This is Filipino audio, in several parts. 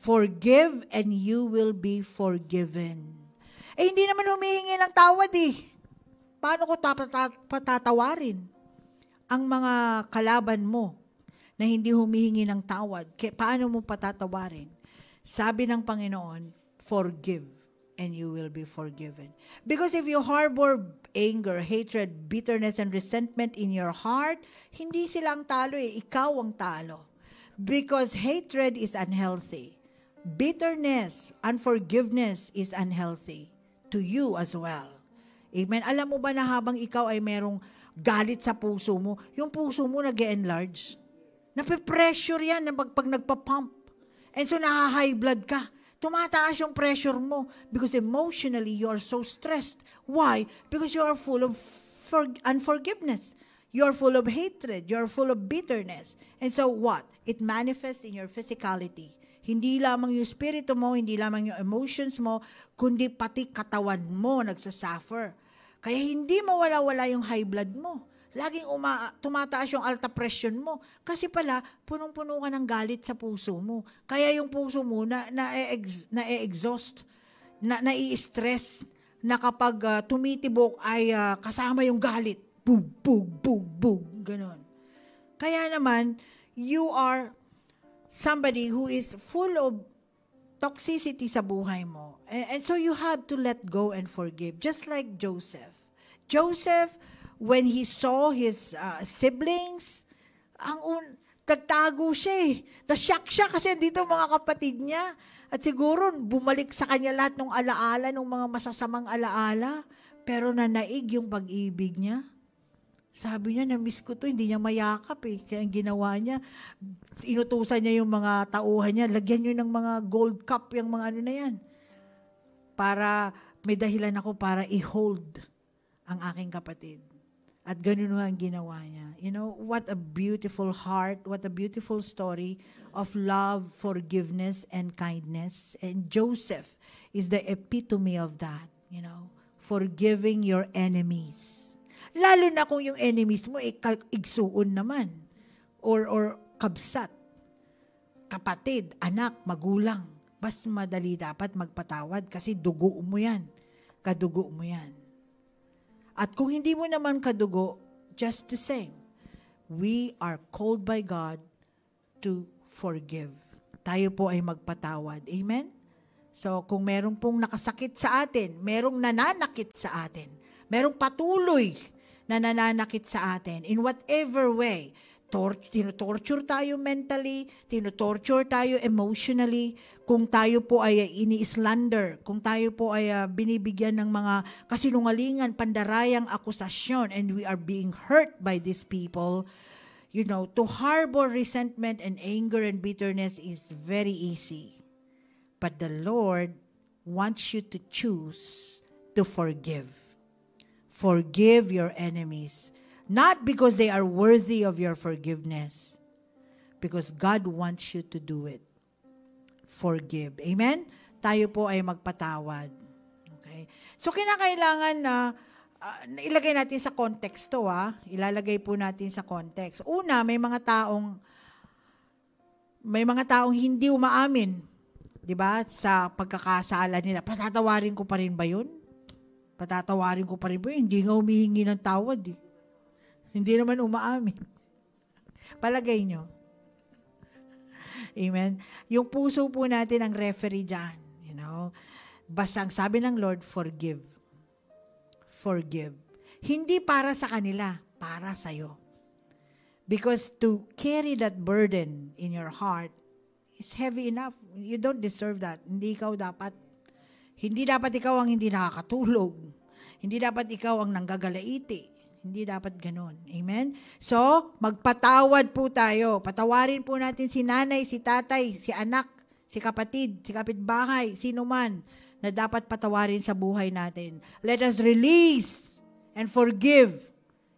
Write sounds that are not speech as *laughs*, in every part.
Forgive and you will be forgiven. Eh, hindi naman humihingi ng tawad eh. Paano ko patatawarin ang mga kalaban mo na hindi humihingi ng tawad? Paano mo patatawarin? Sabi ng Panginoon, forgive and you will be forgiven. Because if you harbor anger, hatred, bitterness, and resentment in your heart, hindi sila ang talo eh, ikaw ang talo. Because hatred is unhealthy. Bitterness, unforgiveness is unhealthy to you as well. Amen. Alam mo ba na habang ikaw ay merong galit sa puso mo, yung puso mo nag enlarge Nape-pressure yan pag, pag nagpa-pump. And so, naha-high blood ka. Tumataas yung pressure mo because emotionally, you are so stressed. Why? Because you are full of for- unforgiveness. You're full of hatred. You're full of bitterness. And so what? It manifests in your physicality. Hindi lamang yung spirito mo, hindi lamang yung emotions mo, kundi pati katawan mo nagsasuffer. Kaya hindi mawala-wala yung high blood mo laging uma, tumataas yung alta pressure mo. Kasi pala, punong-puno ka ng galit sa puso mo. Kaya yung puso mo na, na, na exhaust na, na-i-stress, na kapag uh, tumitibok ay uh, kasama yung galit. Bug, bug, bug, bug. Ganon. Kaya naman, you are somebody who is full of toxicity sa buhay mo. And, and so you have to let go and forgive. Just like Joseph. Joseph, when he saw his uh, siblings, ang un- nagtago siya eh. Nashock siya kasi dito mga kapatid niya. At siguro bumalik sa kanya lahat ng alaala, ng mga masasamang alaala. Pero nanaig yung pag-ibig niya. Sabi niya, na-miss ko to, hindi niya mayakap eh. Kaya ang ginawa niya, inutusan niya yung mga tauhan niya, lagyan niyo ng mga gold cup, yung mga ano na yan. Para, may dahilan ako para i-hold ang aking kapatid. At ganun ang ginawa niya. You know, what a beautiful heart, what a beautiful story of love, forgiveness, and kindness. And Joseph is the epitome of that, you know, forgiving your enemies. Lalo na kung yung enemies mo, igsuon naman. Or, or kabsat. Kapatid, anak, magulang. Mas madali dapat magpatawad kasi dugo mo yan. Kadugo mo yan. At kung hindi mo naman kadugo, just the same. We are called by God to forgive. Tayo po ay magpatawad. Amen? So, kung meron pong nakasakit sa atin, merong nananakit sa atin, merong patuloy na nananakit sa atin, in whatever way, tor- tinutorture tayo mentally, tinutorture tayo emotionally, kung tayo po ay ini-slander, kung tayo po ay uh, binibigyan ng mga kasinungalingan, pandarayang akusasyon, and we are being hurt by these people, you know, to harbor resentment and anger and bitterness is very easy. But the Lord wants you to choose to forgive. Forgive your enemies Not because they are worthy of your forgiveness, because God wants you to do it. Forgive. Amen? Tayo po ay magpatawad. Okay? So, kinakailangan na uh, ilagay natin sa context to, ha? Ilalagay po natin sa context. Una, may mga taong may mga taong hindi umaamin, 'di ba? Sa pagkakasala nila. Patatawarin ko pa rin ba 'yun? Patatawarin ko pa rin ba 'yun? Hindi nga humihingi ng tawad eh. Hindi naman umaamin. *laughs* Palagay nyo. Amen. Yung puso po natin ang referee dyan. You know? Basang sabi ng Lord, forgive. Forgive. Hindi para sa kanila, para sa'yo. Because to carry that burden in your heart is heavy enough. You don't deserve that. Hindi ikaw dapat, hindi dapat ikaw ang hindi nakakatulog. Hindi dapat ikaw ang nanggagalaiti. Hindi dapat ganun. Amen? So, magpatawad po tayo. Patawarin po natin si nanay, si tatay, si anak, si kapatid, si kapitbahay, sino man na dapat patawarin sa buhay natin. Let us release and forgive.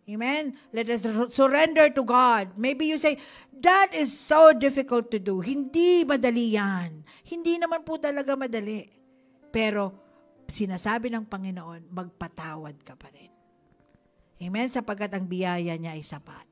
Amen? Let us surrender to God. Maybe you say, that is so difficult to do. Hindi madali yan. Hindi naman po talaga madali. Pero, sinasabi ng Panginoon, magpatawad ka pa rin. Amen? Sapagkat ang biyaya niya ay sapat.